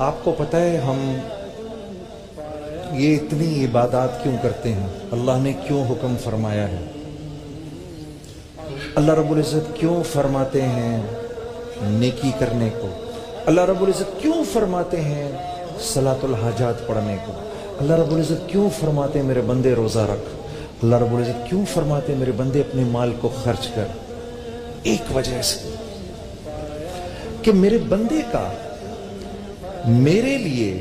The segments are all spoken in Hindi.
आपको पता है हम ये इतनी इबादत क्यों करते हैं? अल्लाह ने क्यों हुक्म फरमाया है? अल्लाह रब्बुल इज़्ज़त क्यों फरमाते हैं नेकी करने को? अल्लाह रब्बुल इज़्ज़त क्यों फरमाते हैं सलातुल हाजात पढ़ने को? अल्लाह रब्बुल इज़्ज़त क्यों फरमाते हैं, मेरे बंदे रोज़ा रख? अल्लाह रब्बुल इज़्ज़त क्यों फरमाते हैं, मेरे बंदे अपने माल को खर्च कर? एक वजह से कि मेरे बंदे का मेरे लिए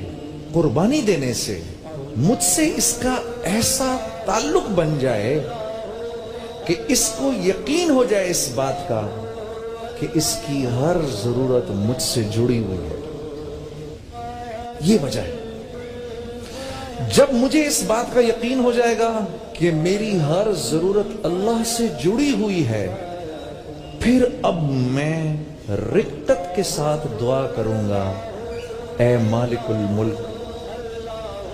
कुर्बानी देने से मुझसे इसका ऐसा ताल्लुक बन जाए कि इसको यकीन हो जाए इस बात का कि इसकी हर ज़रूरत मुझसे जुड़ी हुई है। ये वजह है। जब मुझे इस बात का यकीन हो जाएगा कि मेरी हर ज़रूरत अल्लाह से जुड़ी हुई है, फिर अब मैं रिक्तत के साथ दुआ करूँगा। ए मालिकुल मुल्क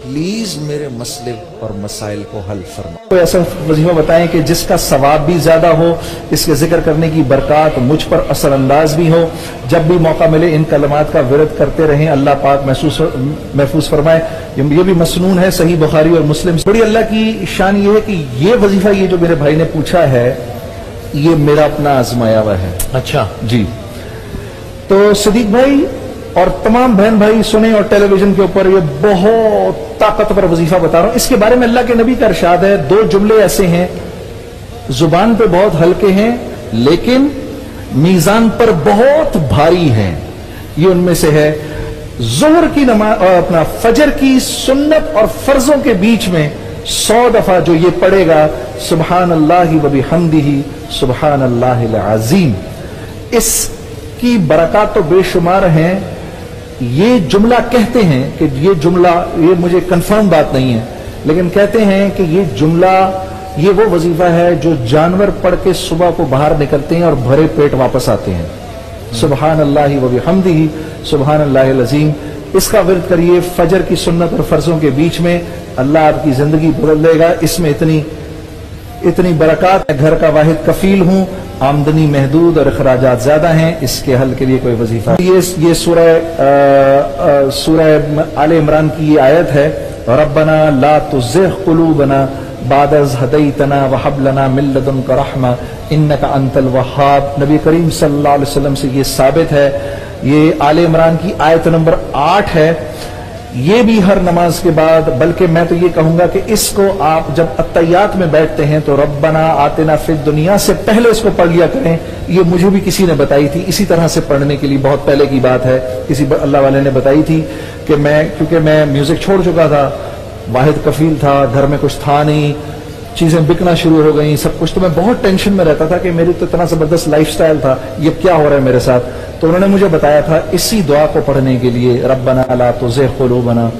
प्लीज़ मेरे मसले और मसाइल को हल फरमा। कोई ऐसा वजीफा बताएँ कि जिसका सवाब भी ज़्यादा हो इसके ज़िक्र करने की बरकत मुझ पर असरअंदाज भी हो। जब भी मौका मिले इन कलमात का विरत करते रहें अल्लाह पाक महसूस महफूज फरमाए। ये भी मसनून है सही बुखारी और मुस्लिम। बड़ी अल्लाह की शान ये है कि ये वजीफा ये जो मेरे भाई ने पूछा है ये मेरा अपना आजमाया हुआ है। अच्छा। जी। तो सदीक भाई और तमाम बहन भाई सुने और टेलीविज़न के ऊपर ये बहुत ताकतवर वजीफा बता रहा हूँ। इसके बारे में अल्लाह के नबी का इरशाद है, दो जुमले ऐसे हैं, ज़ुबान पे बहुत हल्के हैं, लेकिन मीजान पर बहुत भारी हैं। ये उनमें से है, जोहर की नमाज़ अपना फजर की सुन्नत और फर्जों के बीच में सौ दफ़ा जो ये पड़ेगा सुबहान अल्लाह वबी हमदी ही सुबहान अल्लाह अजीम। इसकी बरकत तो बेशुमार हैं ये जुमला कहते हैं कि ये जुमला, ये मुझे कंफर्म बात नहीं है, लेकिन कहते हैं कि ये जुमला, ये वो वजीफा है जो जानवर पढ़ के सुबह को बाहर निकलते हैं और भरे पेट वापस आते हैं। सुबहान अल्लाह वबी हमदी सुबहान अल्लाह अजीम इसका विरत करिए, फजर की सुन्नत और फर्जों के बीच में अल्लाह आपकी ज़िंदगी बदल देगा। इसमें इतनी इतनी बरकत घर का वाहिद कफील हूँ। आमदनी महदूद और अखराज ज़्यादा हैं, इसके हल के लिए कोई वजीफा ये ये सूरह सूरह आल इमरान की ये आयत है रबना ला तुज़ बना बादज हदई तना वहबलना मिल्लदन का रहमा इन का अंतल वहाब। नबी करीम सल्लल्लाहु अलैहि वसल्लम से ये साबित है। ये आल इमरान की आयत नंबर आठ है। ये भी हर नमाज़ के बाद, बल्कि मैं तो ये कहूँगा कि इसको आप जब अतयात में बैठते हैं तो रब्बना आतना फिर दुनिया से पहले इसको पढ़ लिया करें। ये मुझे भी किसी ने बताई थी। इसी तरह से पढ़ने के लिए बहुत पहले की बात है। किसी अल्लाह वाले ने बताई थी कि मैं, क्योंकि मैं म्यूज़िक छोड़ चुका था, वाहिद कफील था, घर में कुछ था नहीं। चीज़ें बिकना शुरू हो गई, सब कुछ। तो मैं बहुत टेंशन में रहता था कि मेरी तो इतना ज़बरदस्त लाइफ था, ये क्या हो रहा है मेरे साथ? तो उन्होंने मुझे बताया था, इसी दुआ को पढ़ने के लिए रब बना अला तो बना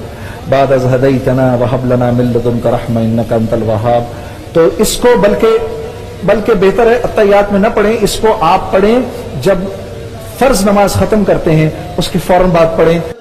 बाद अजहदई तना वहबलना मिल्लतुन का वहाब। तो इसको बल्कि बल्कि बेहतर है अतयात में न पढ़ें, इसको आप पढ़ें। जब फ़र्ज़ नमाज़ खत्म करते हैं, उसके फ़ौरन बाद पढ़ें।